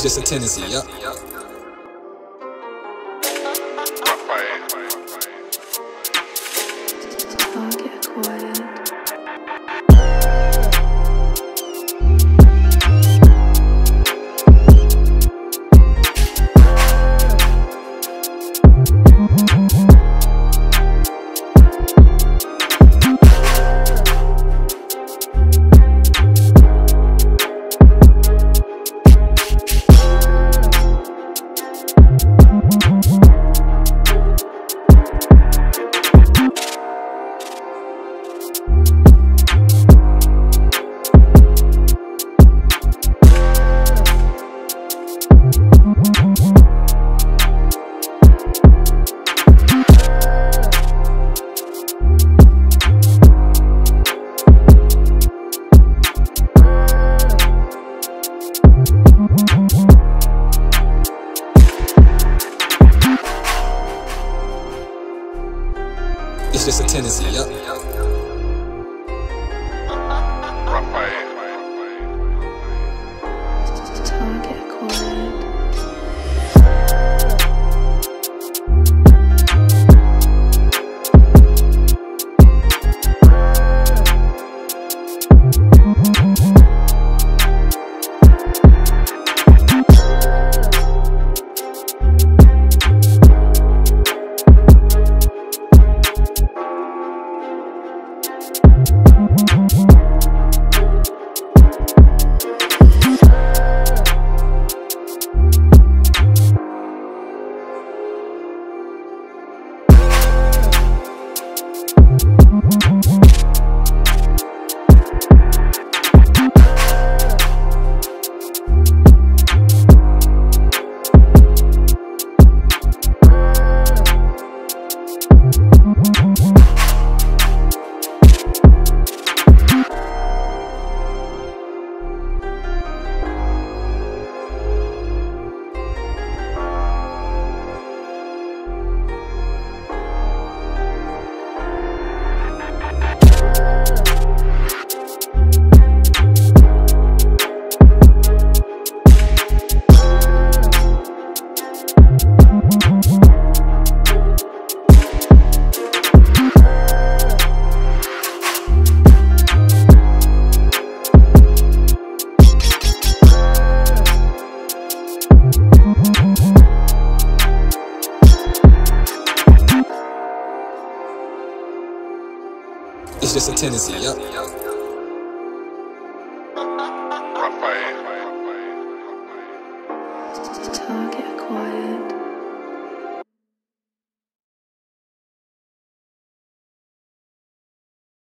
It's just a tendency, yup. It's just a tendency, yup. It's just a tendency, yup.